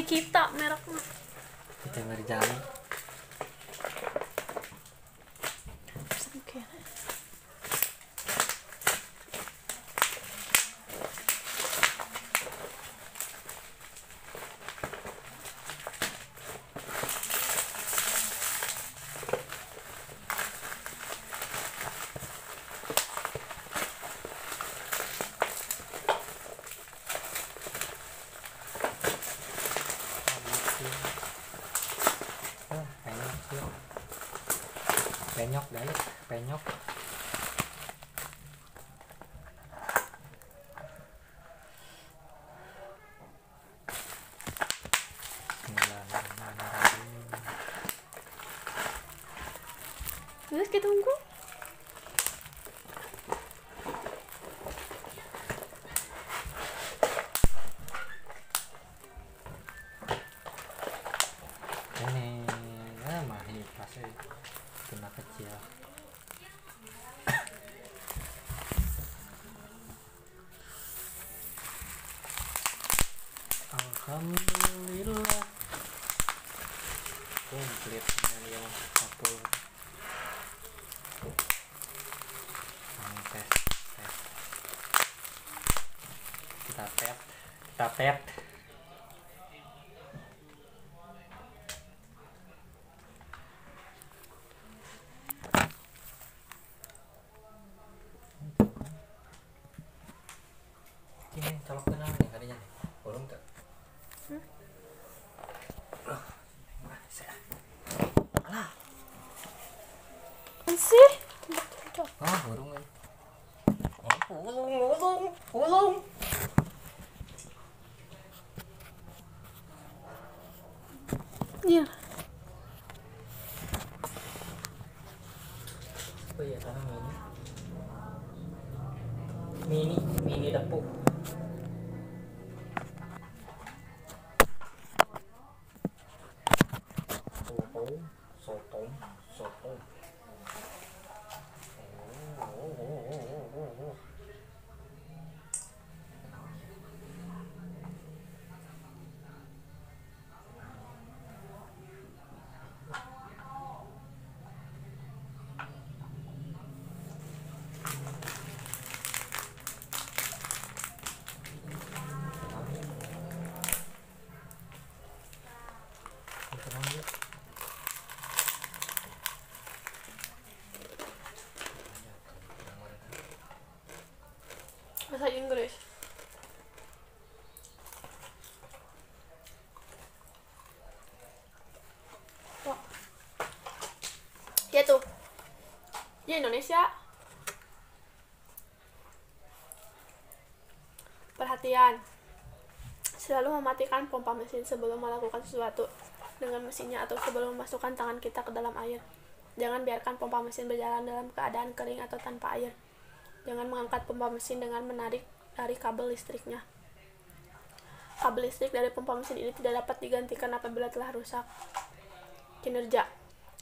beli kita mereknya kita ngerjain Oke. tunggu. ini ya ini pasti kena kecil. Alhamdulillah. Komplit ya, yang 40 tet ini colok iya tanah mini mini mini dapur Bahasa Inggris. Wah. Ya tuh. Di Indonesia. Perhatian. Selalu mematikan pompa mesin sebelum melakukan sesuatu dengan mesinnya atau sebelum memasukkan tangan kita ke dalam air. Jangan biarkan pompa mesin berjalan dalam keadaan kering atau tanpa air. Jangan mengangkat pompa mesin dengan menarik dari kabel listriknya. Kabel listrik dari pompa mesin ini tidak dapat digantikan apabila telah rusak. Kinerja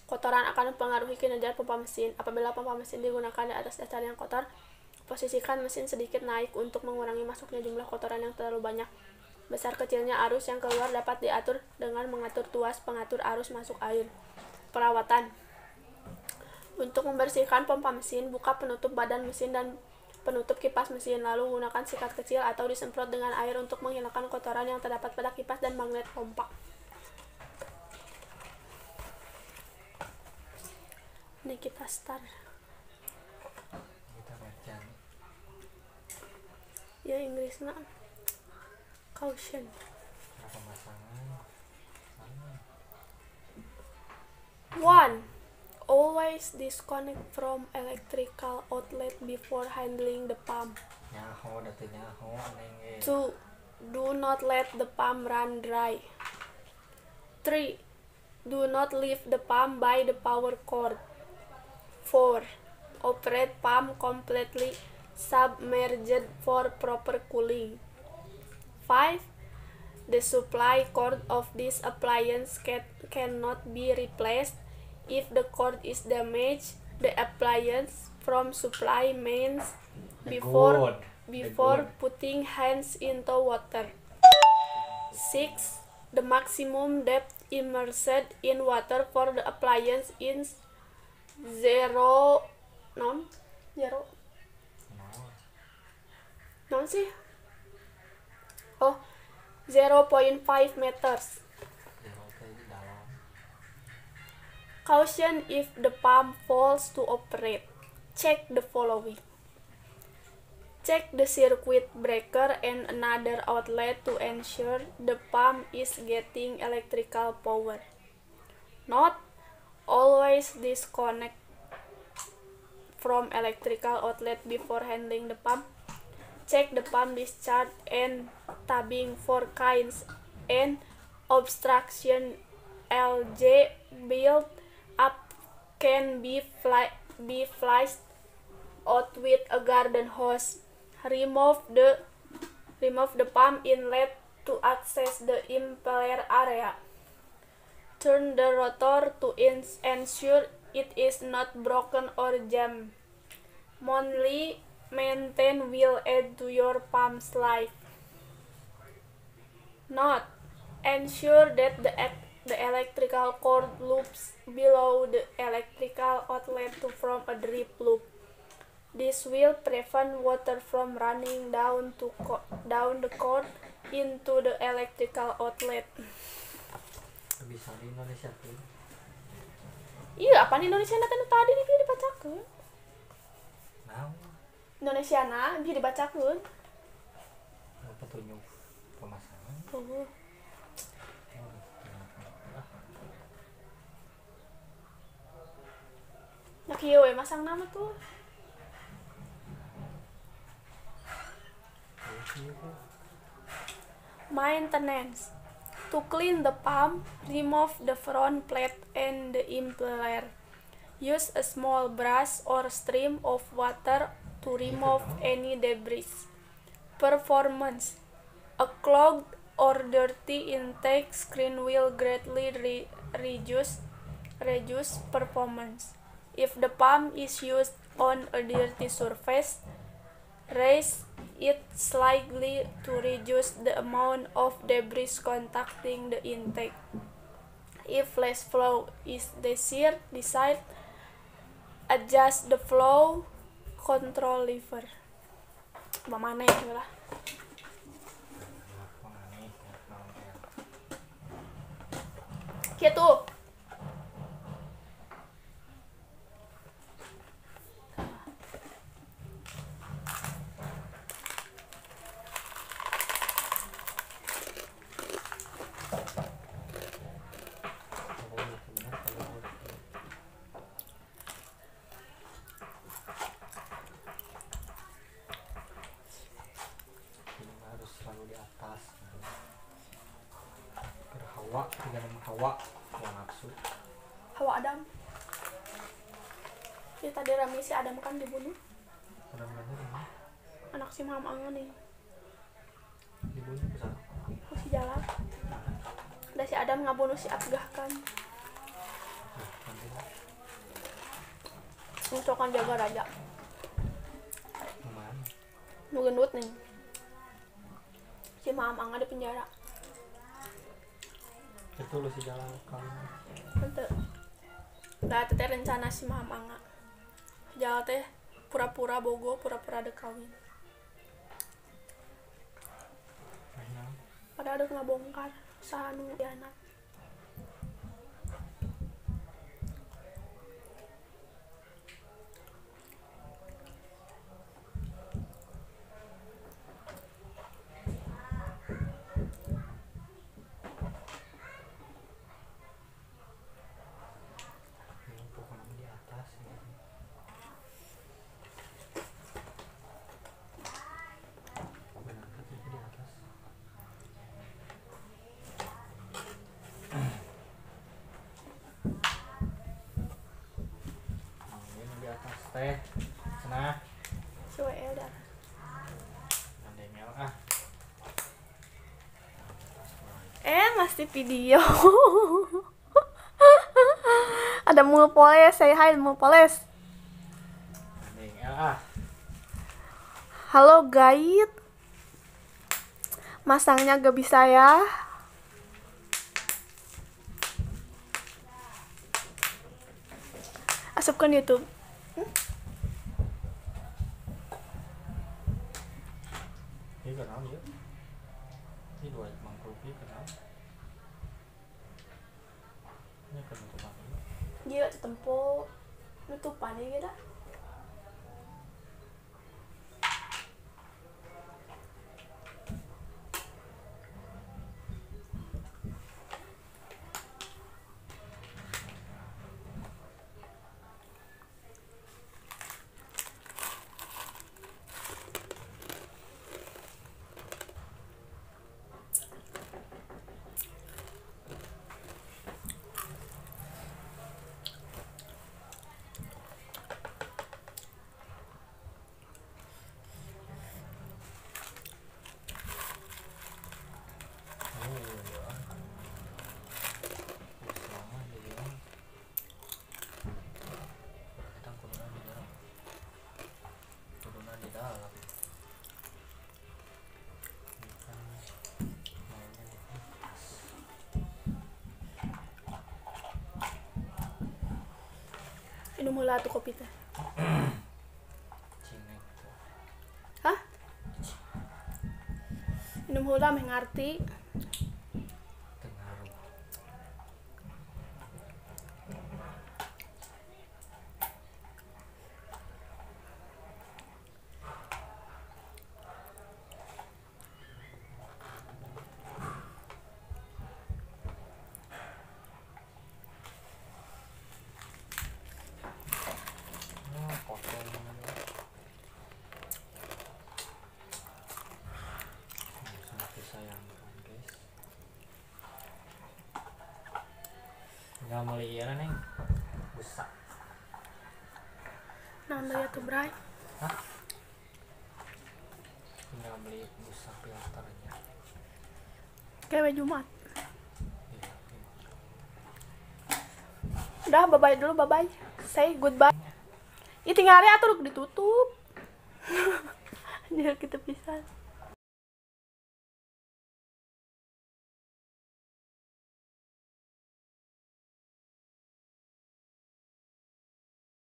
Kotoran akan mempengaruhi kinerja pompa mesin. Apabila pompa mesin digunakan di atas dasar yang kotor, posisikan mesin sedikit naik untuk mengurangi masuknya jumlah kotoran yang terlalu banyak. Besar kecilnya arus yang keluar dapat diatur dengan mengatur tuas pengatur arus masuk air. Perawatan untuk membersihkan pompa mesin, buka penutup badan mesin dan penutup kipas mesin, lalu gunakan sikat kecil atau disemprot dengan air untuk menghilangkan kotoran yang terdapat pada kipas dan magnet pompa. Ini kita start. Kita baca. Ya Inggrisnya caution. Cara pemasangan. One. Always disconnect from electrical outlet before handling the pump. Nyaho datu nyaho neng ge. 2. Do not let the pump run dry. 3. Do not leave the pump by the power cord. 4. Operate pump completely submerged for proper cooling. 5. The supply cord of this appliance can, cannot be replaced. If the cord is damaged, the appliance from supply mains before before putting hands into water. 6. the maximum depth immersed in water for the appliance is zero non zero. Non sih? Oh 0.5 meters. Dalam Caution if the pump fails to operate. Check the following. Check the circuit breaker and another outlet to ensure the pump is getting electrical power. Note, always disconnect from electrical outlet before handling the pump. Check the pump discharge and tabbing for kinds and obstruction LJ built up can be fly, be flushed out with a garden hose. Remove the remove the pump inlet to access the impeller area. Turn the rotor to ins- ensure it is not broken or jammed. Monthly maintain will add to your pump's life. Note: Ensure that the the electrical cord loops below the electrical outlet to form a drip loop. This will prevent water from running down to down the cord into the electrical outlet. bisa di Indonesia tuh Iya, apa nih Indonesia nanti tadi nih bisa dibacakan. nah Indonesia na bisa dibacakan. mau petunjuk pemasangan Oh. Nah, kieu we masang nama tuh. Maintenance. To clean the pump, remove the front plate and the impeller. Use a small brush or stream of water to remove any debris. Performance. A clogged or dirty intake screen will greatly re- reduce reduce performance. If the pump is used on a dirty surface, raise it slightly to reduce the amount of debris contacting the intake. If less flow is desired, desired adjust the flow control lever. Ya lah? Gitu. kalau itu benar kalau itu ini mah harus selalu di atas Biar hawa tiga nama hawa hawa nafsu Hawa Adam. Ya tadi Rami si Adam kan dibunuh. benar-benar ini Anak si Mam Angan nih. dibunuh besar Si jalan. Dan si Adam ngabunuh si Abgah kan. Uncokan jaga raja. Nu gendut nih. Si Mam Angan di penjara. Itu lu si jalan kali Ente. Nah, teh rencana si Mam Anga. Jalan teh pura-pura bogo, pura-pura ada kawin. Padahal udah ngabongkar sanu di anak. pasti video. Ada mau poles saya hai mau poles. Iya. Halo guide masangnya gak bisa ya? Asupkan youtube. dia kat tempur nutupan dia ke tak Minum heula tuh kopi teh. Tuh. Hah? Minum heula meh nggak melihara neng busak Nanda ya tuh Bray. tinggal beli busa filternya Kayak Jumat. iya iya. Udah, bye-bye dulu, bye-bye. Say goodbye. Ih, tinggalnya atuh ditutup. Anjir kita pisah.